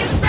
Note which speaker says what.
Speaker 1: It's